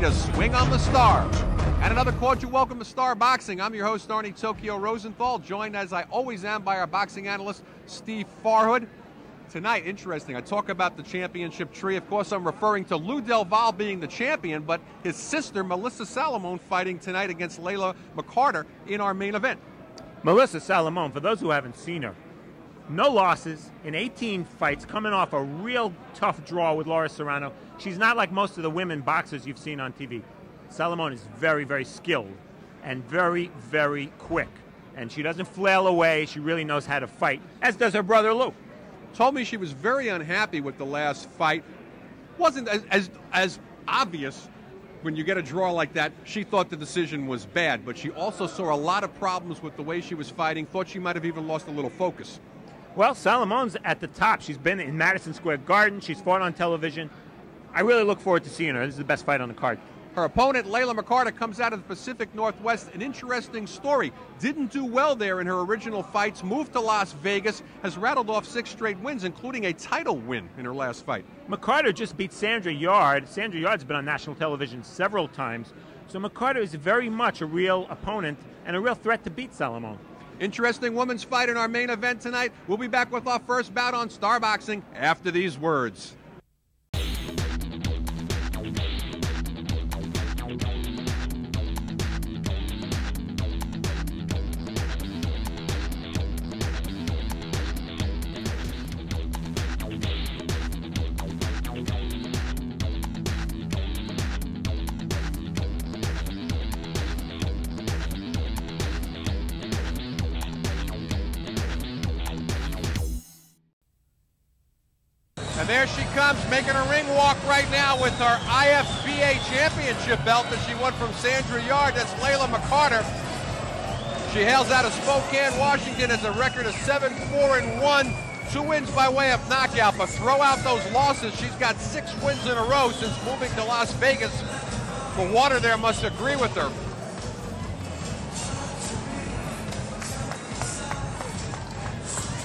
to swing on the star. And another quote, you welcome to Star Boxing. I'm your host, Arnie Tokyo Rosenthal, joined as I always am by our boxing analyst, Steve Farhood. Tonight, interesting, I talk about the championship tree. Of course, I'm referring to Lou Del Valle being the champion, but his sister, Melissa Salamone, fighting tonight against Layla McCarter in our main event. Melissa Salamone, for those who haven't seen her, no losses in 18 fights, coming off a real tough draw with Laura Serrano. She's not like most of the women boxers you've seen on TV. Salamone is very, very skilled and very, very quick. And she doesn't flail away. She really knows how to fight, as does her brother Lou. Told me she was very unhappy with the last fight. Wasn't as, as, as obvious when you get a draw like that, she thought the decision was bad, but she also saw a lot of problems with the way she was fighting, thought she might have even lost a little focus. Well, Salamone's at the top. She's been in Madison Square Garden. She's fought on television. I really look forward to seeing her. This is the best fight on the card. Her opponent, Layla McCarter, comes out of the Pacific Northwest. An interesting story. Didn't do well there in her original fights, moved to Las Vegas, has rattled off six straight wins, including a title win in her last fight. McCarter just beat Sandra Yard. Sandra Yard's been on national television several times. So McCarter is very much a real opponent and a real threat to beat Salamone. Interesting women's fight in our main event tonight. We'll be back with our first bout on Star Boxing after these words. Making a ring walk right now with her IFBA championship belt that she won from Sandra Yard. That's Layla McCarter. She hails out of Spokane, Washington as a record of 7 4 and 1. Two wins by way of knockout, but throw out those losses. She's got six wins in a row since moving to Las Vegas. The water there must agree with her.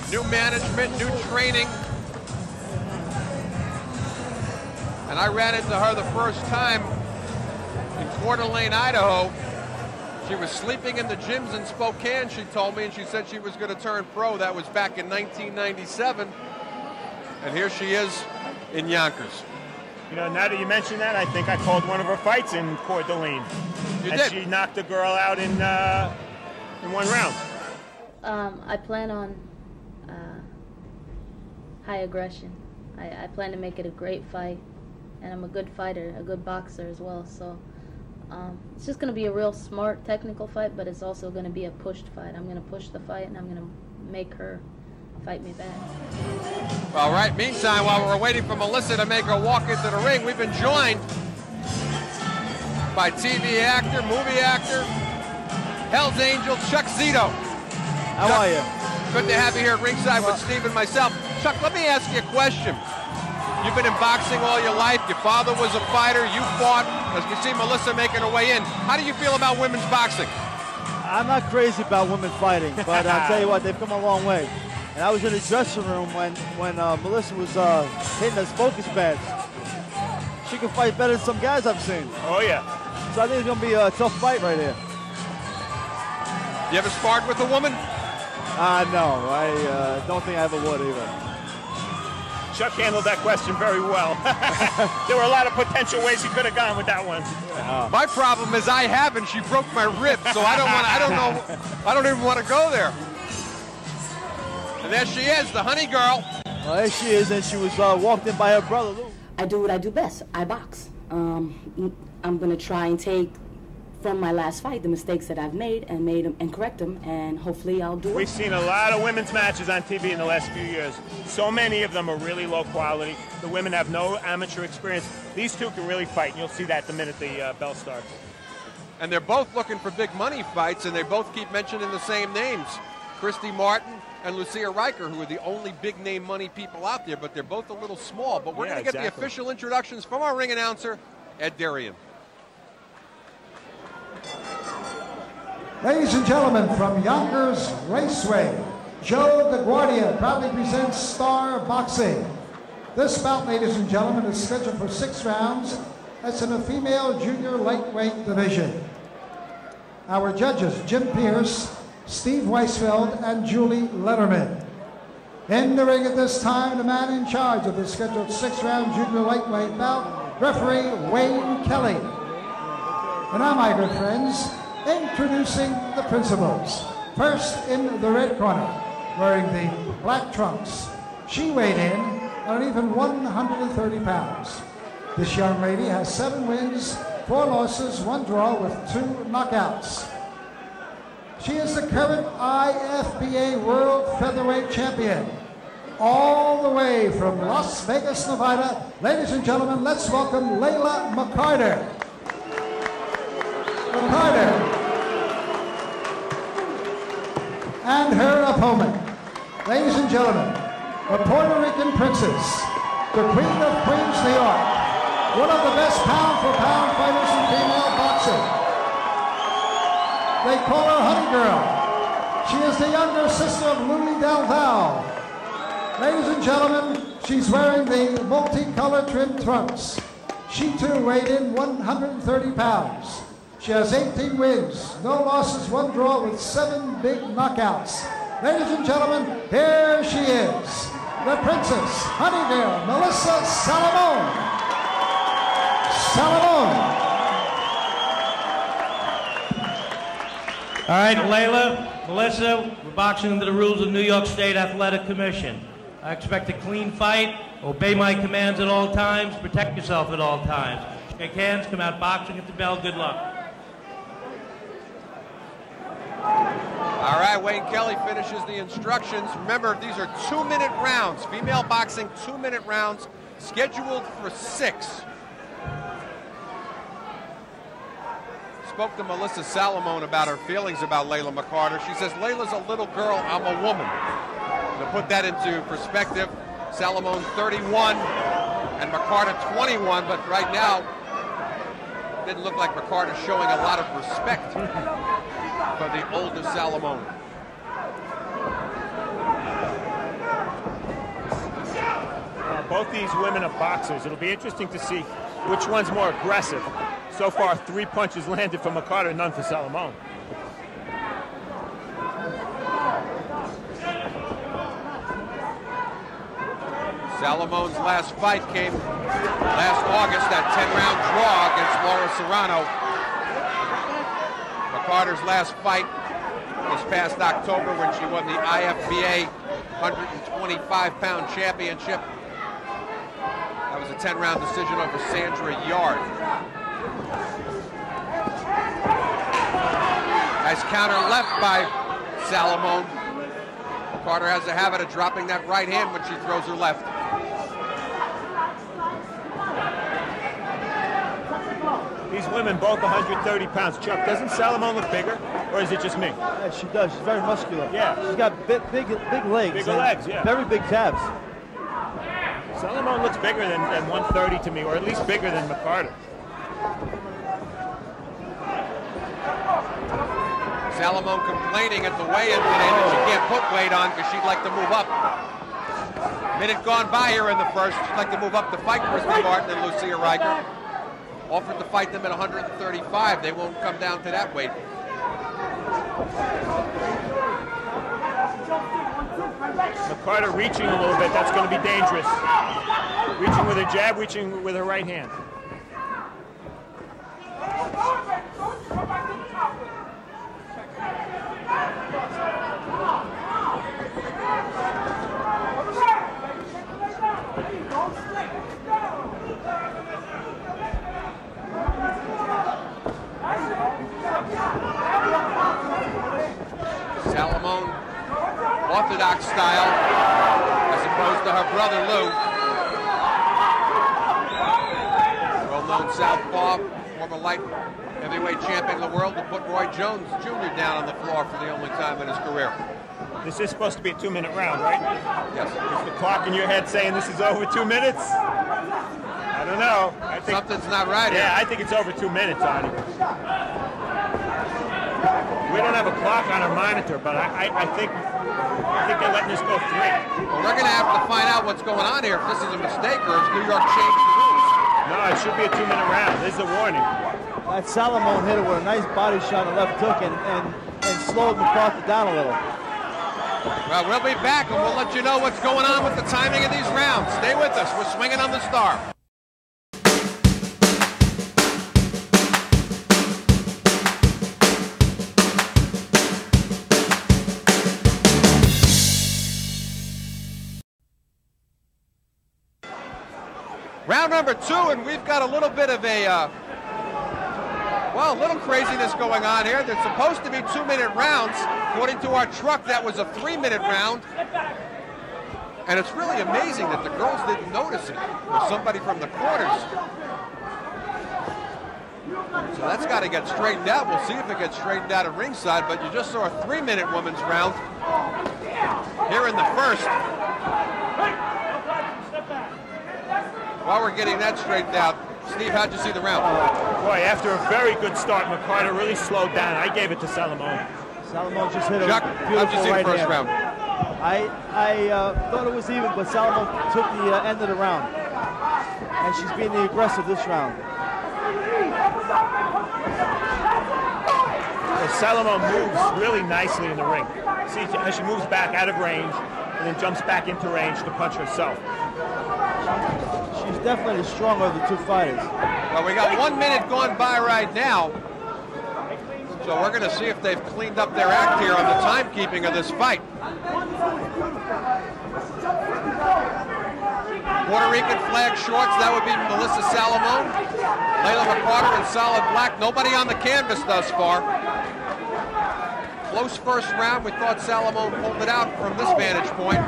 New management, new training. And I ran into her the first time in Coeur d'Alene, Idaho. She was sleeping in the gyms in Spokane, she told me, and she said she was going to turn pro. That was back in 1997. And here she is in Yonkers. You know, now that you mention that, I think I called one of her fights in Coeur d'Alene. You and did? she knocked a girl out in, uh, in one round. Um, I plan on uh, high aggression. I, I plan to make it a great fight, and I'm a good fighter, a good boxer as well. So um, it's just going to be a real smart, technical fight, but it's also going to be a pushed fight. I'm going to push the fight, and I'm going to make her fight me back. All right, meantime, while we're waiting for Melissa to make her walk into the ring, we've been joined by TV actor, movie actor, Hell's Angel, Chuck Zito. How Chuck, are you? Good to have you here at ringside with Steve and myself. Chuck, let me ask you a question. You've been in boxing all your life. Your father was a fighter. You fought. As we see Melissa making her way in. How do you feel about women's boxing? I'm not crazy about women fighting, but I'll tell you what, they've come a long way. And I was in the dressing room when when uh, Melissa was uh, hitting those focus pads. She can fight better than some guys I've seen. Oh, yeah. So I think it's gonna be a tough fight right here. You ever sparred with a woman? Uh, no, I uh, don't think I ever would either. Chuck handled that question very well. there were a lot of potential ways he could have gone with that one. My problem is I haven't. She broke my rib, so I don't want. I don't know. I don't even want to go there. And there she is, the honey girl. Well, there she is, and she was uh, walked in by her brother Lou. I do what I do best. I box. Um, I'm gonna try and take from my last fight the mistakes that I've made and made them and correct them, and hopefully I'll do We've it. seen a lot of women's matches on TV in the last few years. So many of them are really low quality. The women have no amateur experience. These two can really fight, and you'll see that the minute the uh, bell starts. And they're both looking for big money fights, and they both keep mentioning the same names. Christy Martin and Lucia Rijker, who are the only big name money people out there, but they're both a little small. But we're Yeah, going to get the official introductions from our ring announcer, Ed Derian. Ladies and gentlemen, from Yonkers Raceway, Joe DeGuardia proudly presents Star Boxing. This bout, ladies and gentlemen, is scheduled for six rounds. That's in the female junior lightweight division. Our judges, Jim Pierce, Steve Weisfeld, and Julie Lederman. In the ring at this time, the man in charge of the scheduled six-round junior lightweight bout, referee Wayne Kelly. And now, my good friends, introducing the principals. First in the red corner, wearing the black trunks. She weighed in at an even 130 pounds. This young lady has seven wins, four losses, one draw with two knockouts. She is the current IFBA World Featherweight Champion. All the way from Las Vegas, Nevada, ladies and gentlemen, let's welcome Layla McCarter. McCarter. And her opponent, ladies and gentlemen, the Puerto Rican princess, the Queen of Queens, New York, one of the best pound for pound fighters in female boxing. They call her Honey Girl. She is the younger sister of Louis Del Valle. Ladies and gentlemen, she's wearing the multicolored trim trunks. She too weighed in 130 pounds. She has 18 wins, no losses, one draw with seven big knockouts. Ladies and gentlemen, here she is, the Princess Honeygirl, Melissa Salamone. Salamone. All right, Layla, Melissa, we're boxing under the rules of the New York State Athletic Commission. I expect a clean fight, obey my commands at all times, protect yourself at all times. Shake hands, come out boxing at the bell, good luck. All right, Wayne Kelly finishes the instructions. Remember, these are two-minute rounds. Female boxing, two-minute rounds, scheduled for six. Spoke to Melissa Salamone about her feelings about Layla McCarter. She says, Layla's a little girl, I'm a woman. To put that into perspective, Salamone 31 and McCarter 21, but right now, didn't look like McCarter showing a lot of respect for the older Salamone. Uh, both these women are boxers. It'll be interesting to see which one's more aggressive. So far, three punches landed for McCarter, none for Salamone. Salamone's last fight came last August, that 10-round draw against Laura Serrano. McCarter's last fight this past October when she won the IFBA 125-pound championship. That was a 10-round decision over Sandra Yard. Nice counter left by Salamone. Carter has a habit of dropping that right hand when she throws her left. These women both 130 pounds. Chuck, doesn't Salamone look bigger, or is it just me? Yeah, she does. She's very muscular. Yeah. She's got big, big, big legs. Bigger and legs, yeah. Very big tabs. Salamone looks bigger than, than 130 to me, or at least bigger than McCarter. Salamone complaining at the weigh-in today that she can't put weight on because she'd like to move up. Minute gone by here in the first. She'd like to move up to fight Christy Martin and Lucia Rijker. Offered to fight them at 135. They won't come down to that weight. McCarter reaching a little bit. That's going to be dangerous. Reaching with her jab, reaching with her right hand. Salamone, orthodox style, as opposed to her brother Lou. Well-known southpaw, former light heavyweight champion of the world, to put Roy Jones Jr. down on the floor for the only time in his career. This is supposed to be a two-minute round, right? Yes. Is the clock in your head saying this is over two minutes? I don't know. I think, Something's not right yeah, here. I think it's over two minutes, Artie. We don't have a clock on our monitor, but I, I, I think I think they're letting this go three. Well, we're going to have to find out what's going on here if this is a mistake or if New York changed the rules. No, it should be a two-minute round. This is a warning. That Salamone hit it with a nice body shot on the left hook and, and, and slowed McCarter down a little. Well, we'll be back and we'll let you know what's going on with the timing of these rounds. Stay with us. We're swinging on the star. Round number two, and we've got a little bit of a, uh, well, a little craziness going on here. They're supposed to be two-minute rounds. According to our truck, that was a three-minute round. And it's really amazing that the girls didn't notice it, or somebody from the corners. So that's got to get straightened out. We'll see if it gets straightened out at ringside, but you just saw a three-minute women's round here in the first. While we're getting that straightened out, Steve, how'd you see the round? Boy, after a very good start, McCarter really slowed down. I gave it to Salamone. Salamone just hit a Chuck, beautiful how'd you see right the first hand. round? I I uh, thought it was even, but Salamone took the uh, end of the round, and she's being the aggressive this round. Well, Salamone moves really nicely in the ring. See how she moves back out of range and then jumps back into range to punch herself. Definitely the stronger of the two fighters. Well, we got one minute gone by right now. So we're going to see if they've cleaned up their act here on the timekeeping of this fight. Puerto Rican flag shorts, that would be Melissa Salamone. Layla McCarter in solid black. Nobody on the canvas thus far. Close first round. We thought Salamone pulled it out from this vantage point.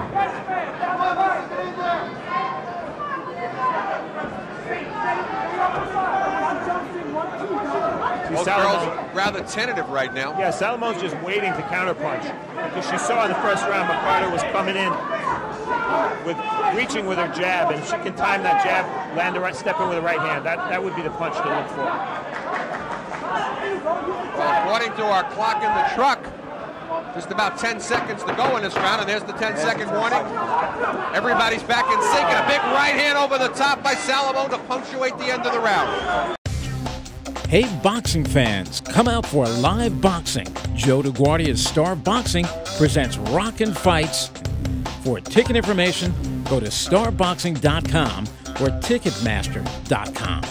Both girls rather tentative right now. Yeah, Salamone's just waiting to counterpunch. Because she saw in the first round McCarter was coming in with reaching with her jab, and she can time that jab, land the right, step in with the right hand. That that would be the punch to look for. Well, according to our clock in the truck, just about 10 seconds to go in this round, and there's the 10 second warning. Everybody's back in sync, and a big right hand over the top by Salamone to punctuate the end of the round. Hey, boxing fans, come out for live boxing. Joe DeGuardia's Star Boxing presents Rockin' Fights. For ticket information, go to starboxing.com or ticketmaster.com.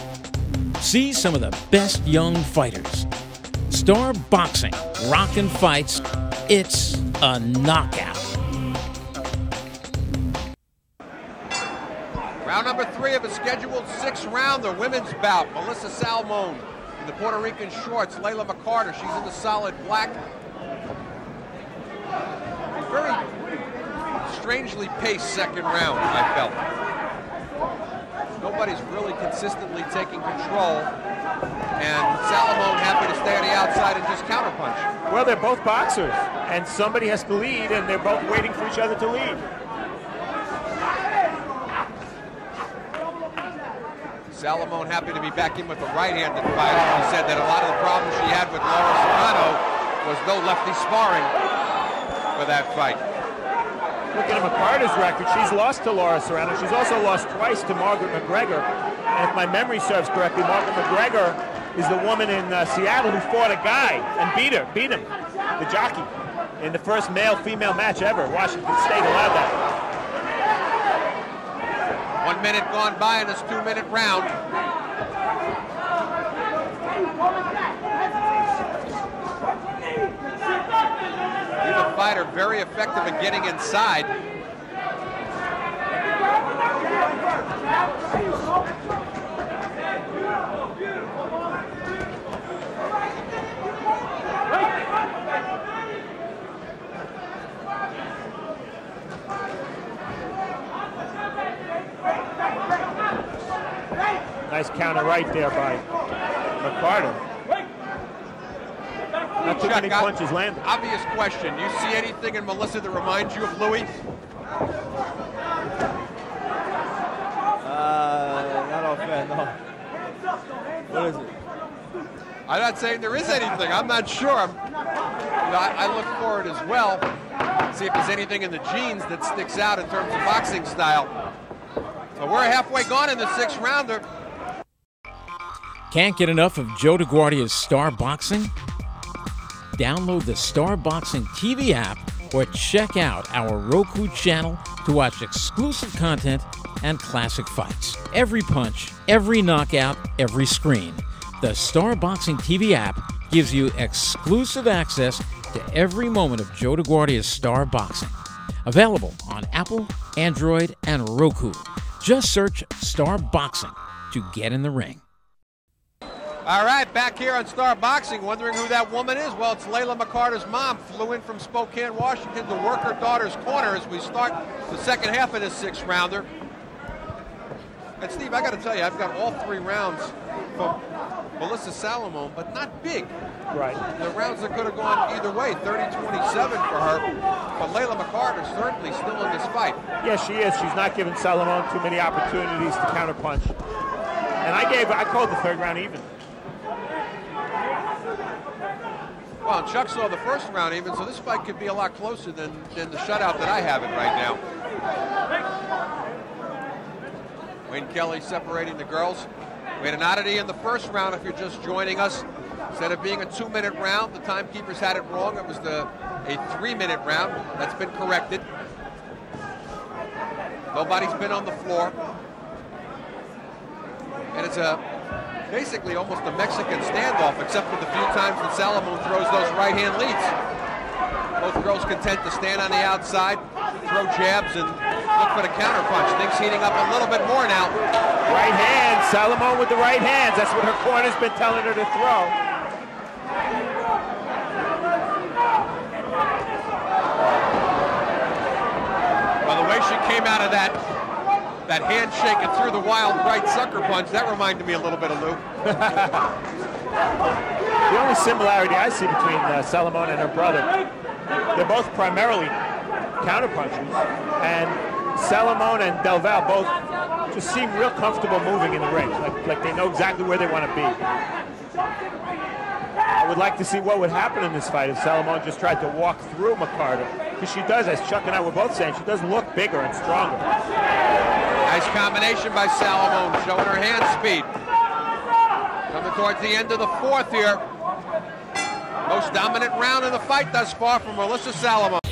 See some of the best young fighters. Star Boxing, Rockin' Fights, it's a knockout. Round number three of a scheduled six round, the women's bout. Melissa Salamone in the Puerto Rican shorts. Layla McCarter, she's in the solid black. Very strangely paced second round, I felt. Nobody's really consistently taking control. And Salamone happy to stay on the outside and just counterpunch. Well, they're both boxers, and somebody has to lead, and they're both waiting for each other to lead. Salamone happy to be back in with the right-handed fighter. He said that a lot of the problems she had with Laura Serrano was no lefty sparring for that fight. Looking at McCarter's record, she's lost to Laura Serrano. She's also lost twice to Margaret McGregor. And if my memory serves correctly, Margaret McGregor is the woman in uh, Seattle who fought a guy and beat her, beat him, the jockey, in the first male-female match ever. Washington State allowed that. One minute gone by in this two-minute round. Either fighter very effective in getting inside. Nice counter right there by McCarter. Not too many Chuck, I- punches landed. Obvious question. You see anything in Melissa that reminds you of Louis? Uh, not offhand, no. What is it? I'm not saying there is anything. I'm not sure. I'm, you know, I, I look for it as well. See if there's anything in the genes that sticks out in terms of boxing style. So we're halfway gone in the sixth rounder. Can't get enough of Joe DeGuardia's Star Boxing? Download the Star Boxing TV app or check out our Roku channel to watch exclusive content and classic fights. Every punch, every knockout, every screen. The Star Boxing TV app gives you exclusive access to every moment of Joe DeGuardia's Star Boxing. Available on Apple, Android, and Roku. Just search Star Boxing to get in the ring. All right, back here on Star Boxing, wondering who that woman is. Well, it's Layla McCarter's mom. Flew in from Spokane, Washington to work her daughter's corner as we start the second half of this sixth rounder. And Steve, I got to tell you, I've got all three rounds from Melissa Salamone, but not big. Right. The rounds that could have gone either way, 30-27 for her. But Layla McCarter certainly still in this fight. Yes, she is. She's not giving Salamone too many opportunities to counterpunch. And I gave, I called the third round even. Well, Chuck saw the first round even, so this fight could be a lot closer than, than the shutout that I have it right now. Wayne Kelly separating the girls. We had an oddity in the first round if you're just joining us. Instead of being a two-minute round, the timekeepers had it wrong. It was the a three-minute round. That's been corrected. Nobody's been on the floor. And it's a basically almost a Mexican standoff, except for the few times that Salamone throws those right-hand leads. Both girls content to stand on the outside, throw jabs, and look for the counterpunch. Things heating up a little bit more now. Right hand, Salamone with the right hands. That's what her corner's been telling her to throw. Well, the way she came out of that that handshake and threw the wild right sucker punch, that reminded me a little bit of Lou. The only similarity I see between uh, and her brother, they're both primarily counterpunchers, and Salamone and Del Valle both just seem real comfortable moving in the ring, like, like they know exactly where they want to be. I would like to see what would happen in this fight if Salamone just tried to walk through McCarter, because she does, as Chuck and I were both saying, she does look bigger and stronger. Combination by Salamone, showing her hand speed. Coming towards the end of the fourth here. Most dominant round in the fight thus far from Melissa Salamone.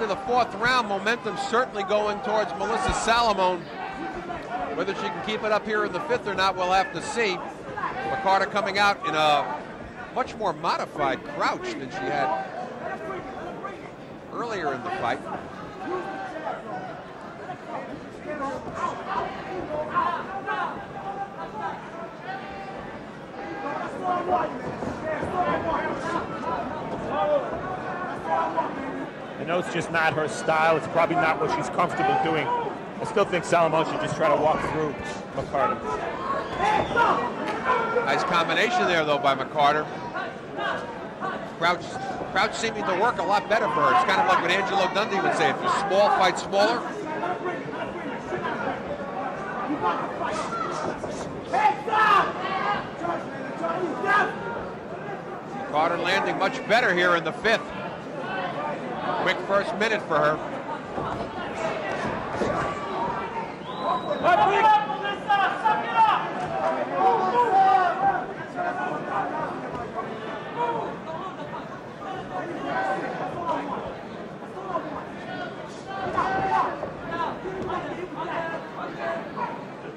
Of the fourth round, momentum certainly going towards Melissa Salamone. Whether she can keep it up here in the fifth or not, we'll have to see. McCarter coming out in a much more modified crouch than she had earlier in the fight. Know it's just not her style. It's probably not what she's comfortable doing. I still think Salamone should just try to walk through McCarter. Nice combination there, though, by McCarter. Crouch, Crouch seeming to work a lot better for her. It's kind of like what Angelo Dundee would say: if you're small, fight smaller. Carter landing much better here in the fifth. First minute for her.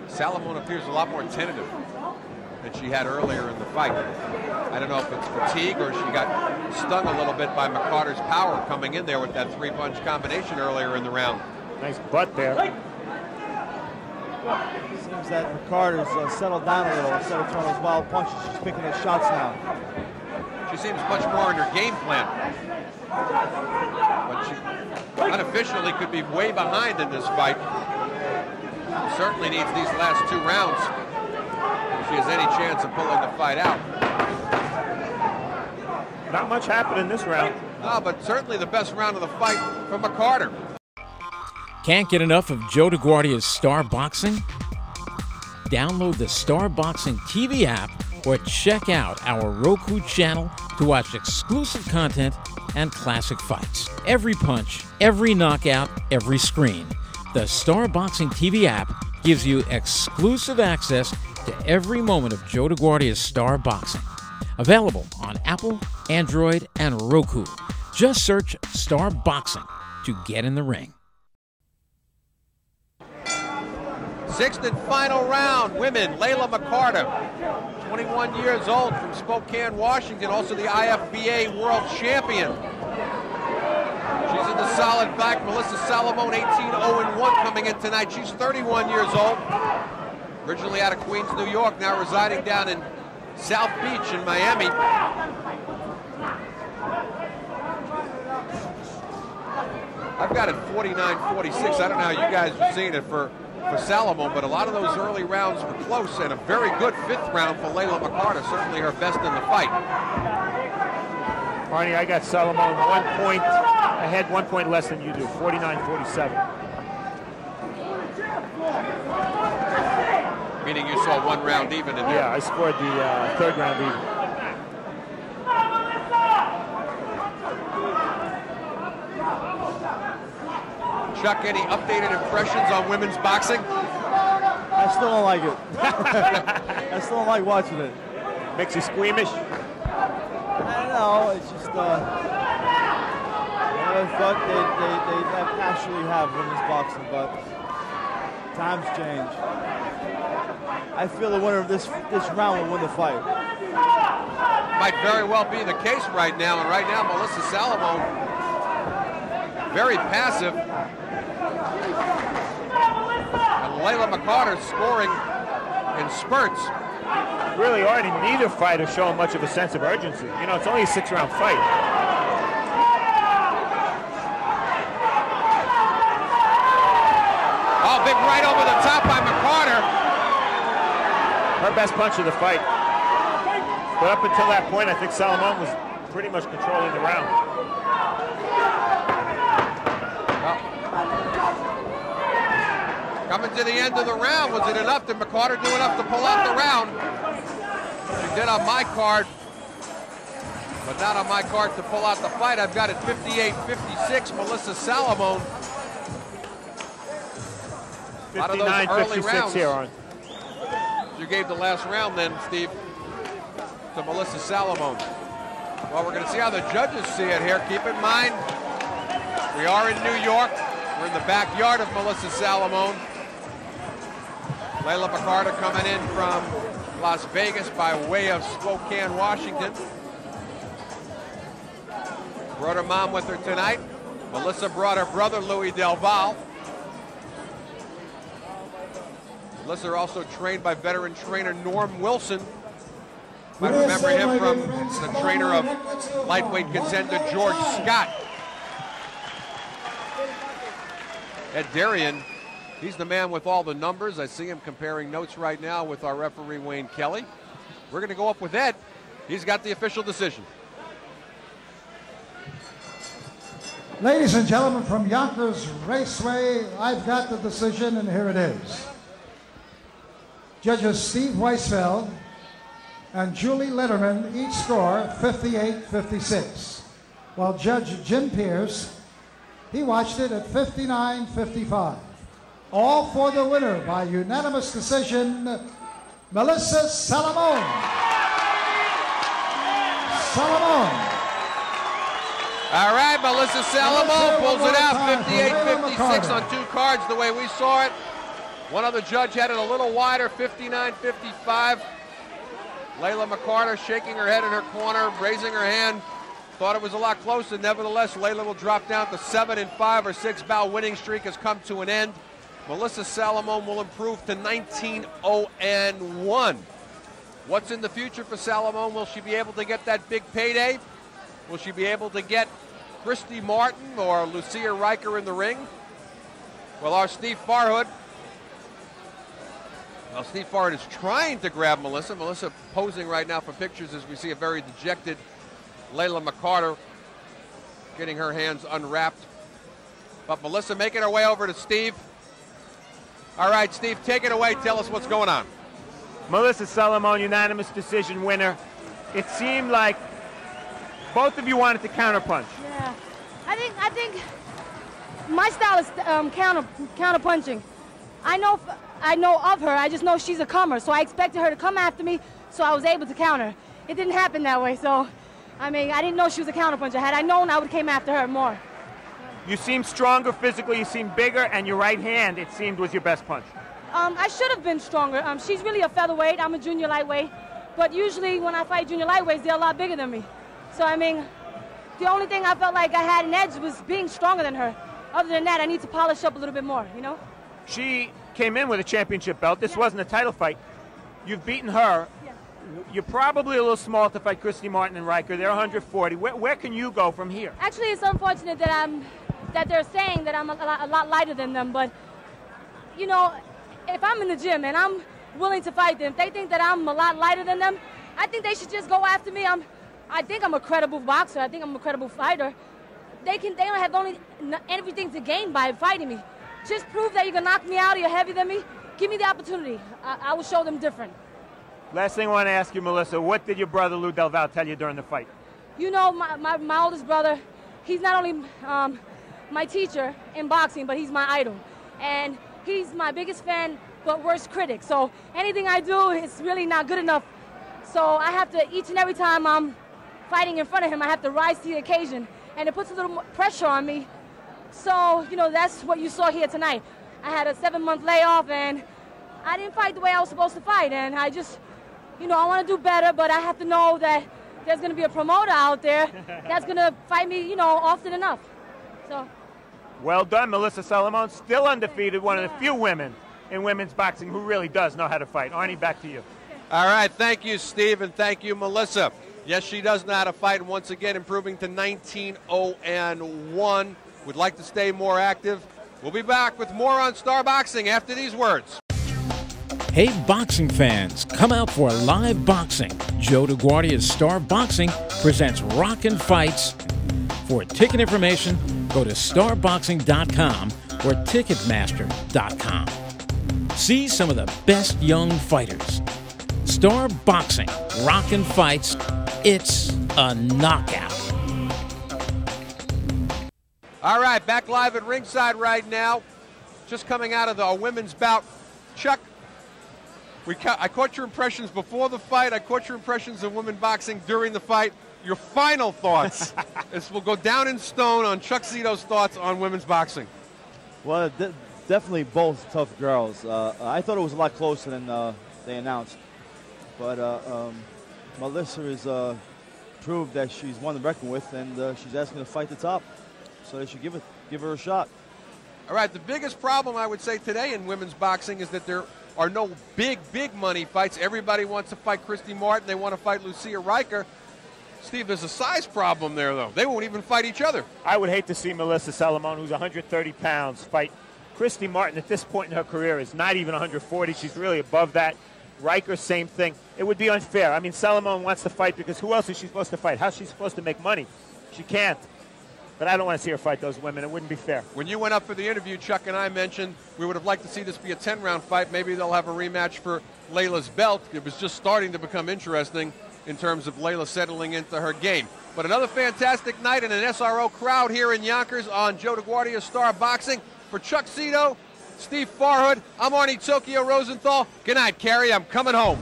Salamone appears a lot more tentative than she had earlier in the fight. I don't know if it's fatigue or she got stung a little bit by McCarter's power coming in there with that three-punch combination earlier in the round. Nice butt there. Seems that McCarter's uh, settled down a little instead of throwing those wild punches. She's picking her shots now. She seems much more in her game plan. But she unofficially could be way behind in this fight. Certainly needs these last two rounds if she has any chance of pulling the fight out. Not much happened in this round. No, but certainly the best round of the fight from McCarter. Can't get enough of Joe DeGuardia's Star Boxing? Download the Star Boxing TV app or check out our Roku channel to watch exclusive content and classic fights. Every punch, every knockout, every screen. The Star Boxing TV app gives you exclusive access to every moment of Joe DeGuardia's Star Boxing. Available on Apple, Android, and Roku. Just search Star Boxing to get in the ring. Sixth and final round, women, Layla McCarter, 21 years old from Spokane, Washington, also the IFBA World Champion. She's in the solid back. Melissa Salamone, 18-0-1 coming in tonight. She's 31 years old. Originally out of Queens, New York, now residing down in South Beach in Miami. I've got it 49-46. I don't know how you guys are seeing it for, for Salamone, but a lot of those early rounds were close, and a very good fifth round for Layla McCarter, certainly her best in the fight. Arnie, I got Salamone one point ahead, one point less than you do, 49-47. Meaning you saw one round even in there. Yeah, I scored the uh, third round even. Chuck, any updated impressions on women's boxing? I still don't like it. I still don't like watching it. Makes you squeamish? I don't know. It's just, uh, I thought they, they, they actually have women's boxing, but times change. I feel the winner of this this round will win the fight. Might very well be the case right now, and right now Melissa Salamone very passive. And Layla McCarter scoring in spurts. Really, already neither fighter showing much of a sense of urgency. You know, it's only a six-round fight. Oh, big right over the top by McCarter. Best punch of the fight. But up until that point, I think Salamone was pretty much controlling the round. Coming to the end of the round, was it enough? Did McCarter do enough to pull out the round? She did on my card, but not on my card to pull out the fight. I've got it 58-56, Melissa Salamone. A lot of 59, early 56 rounds. here on. You gave the last round then, Steve, to Melissa Salamone. Well, we're going to see how the judges see it here. Keep in mind, we are in New York. We're in the backyard of Melissa Salamone. Layla McCarter coming in from Las Vegas by way of Spokane, Washington. Brought her mom with her tonight. Melissa brought her brother, Louis Del Valle. Melissa also trained by veteran trainer Norm Wilson. Might remember him from the trainer of lightweight contender George Scott. Ed Derian, he's the man with all the numbers. I see him comparing notes right now with our referee Wayne Kelly. We're going to go up with Ed. He's got the official decision. Ladies and gentlemen, from Yonkers Raceway, I've got the decision, and here it is. Judges Steve Weisfeld and Julie Lederman each score 58-56, while Judge Jim Pierce, he watched it at 59-55. All for the winner by unanimous decision, Melissa Salamone. Salamone. All right, Melissa Melissa, pulls it out time for Layla 58-56 on two cards the way we saw it. One other judge had it a little wider, 59-55. Layla McCarter shaking her head in her corner, raising her hand. Thought it was a lot closer. Nevertheless, Layla will drop down to seven and five. Her six bout winning streak has come to an end. Melissa Salamone will improve to 19 0 and 1. What's in the future for Salamone? Will she be able to get that big payday? Will she be able to get Christy Martin or Lucia Rijker in the ring? Well, our Steve Farhood. Well, Steve Farhood is trying to grab Melissa. Melissa posing right now for pictures as we see a very dejected Layla McCarter getting her hands unwrapped. But Melissa making her way over to Steve. All right, Steve, take it away. Tell us what's going on. Melissa Salamone, unanimous decision winner. It seemed like both of you wanted to counterpunch. Yeah, I think I think my style is um, counter counterpunching. I know I know of her. I just know she's a comer, so I expected her to come after me, so I was able to counter. It didn't happen that way, so I mean I didn't know she was a counterpuncher. Had I known, I would have came after her more. You seem stronger physically. You seem bigger, and your right hand, it seemed, was your best punch. Um, I should have been stronger. Um, she's really a featherweight. I'm a junior lightweight. But usually when I fight junior lightweights, they're a lot bigger than me. So, I mean, the only thing I felt like I had an edge was being stronger than her. Other than that, I need to polish up a little bit more, you know? She came in with a championship belt. This yeah. wasn't a title fight. You've beaten her. Yeah. You're probably a little small to fight Christy Martin and Rijker. They're 140. Where, where can you go from here? Actually, it's unfortunate that I'm that they're saying that I'm a lot, a lot lighter than them, but you know, if I'm in the gym and I'm willing to fight them, if they think that I'm a lot lighter than them, I think they should just go after me. I'm, I think I'm a credible boxer. I think I'm a credible fighter. They can, they don't have only everything to gain by fighting me. Just prove that you can knock me out or you're heavier than me. Give me the opportunity. I, I will show them different. Last thing I want to ask you, Melissa, what did your brother Lou Del Valle tell you during the fight? You know, my, my, my oldest brother, he's not only um, my teacher in boxing, but he's my idol. And he's my biggest fan, but worst critic. So anything I do is really not good enough. So I have to, each and every time I'm fighting in front of him, I have to rise to the occasion. And it puts a little pressure on me. So, you know, that's what you saw here tonight. I had a seven month layoff and I didn't fight the way I was supposed to fight. And I just, you know, I want to do better, but I have to know that there's going to be a promoter out there that's going to fight me, you know, often enough. So. Well done, Melissa Salamone. Still undefeated, one of the few women in women's boxing who really does know how to fight. Arnie, back to you. All right, thank you, Steve, and thank you, Melissa. Yes, she does know how to fight, and once again, improving to 19 0 and 1. Would like to stay more active. We'll be back with more on Star Boxing after these words. Hey, boxing fans, come out for live boxing. Joe DeGuardia's Star Boxing presents Rockin' Fights. For ticket information, go to starboxing.com or ticketmaster.com. See some of the best young fighters. Star Boxing, Rockin' Fights, it's a knockout. All right, back live at ringside right now. Just coming out of the women's bout. Chuck, we ca- I caught your impressions before the fight. I caught your impressions of women boxing during the fight your final thoughts. this will go down in stone on Chuck Zito's thoughts on women's boxing. Well, de- definitely both tough girls. Uh, I thought it was a lot closer than uh, they announced. But uh, um, Melissa has uh, proved that she's one to reckon with, and uh, she's asking to fight the top. So they should give, it, give her a shot. All right, the biggest problem I would say today in women's boxing is that there are no big, big money fights. Everybody wants to fight Christy Martin. They want to fight Lucia Rijker. Steve, there's a size problem there, though. They won't even fight each other. I would hate to see Melissa Salamone, who's 130 pounds, fight Christy Martin at this point in her career is not even 140. She's really above that. Rijker, same thing. It would be unfair. I mean, Salamone wants to fight because who else is she supposed to fight? How's she supposed to make money? She can't. But I don't want to see her fight those women. It wouldn't be fair. When you went up for the interview, Chuck and I mentioned we would have liked to see this be a 10 round fight. Maybe they'll have a rematch for Layla's belt. It was just starting to become interesting in terms of Layla settling into her game. But another fantastic night and an SRO crowd here in Yonkers on Joe DeGuardia Star Boxing. For Chuck Zito, Steve Farhood, I'm Arnie Tokyo Rosenthal. Good night, Carrie. I'm coming home.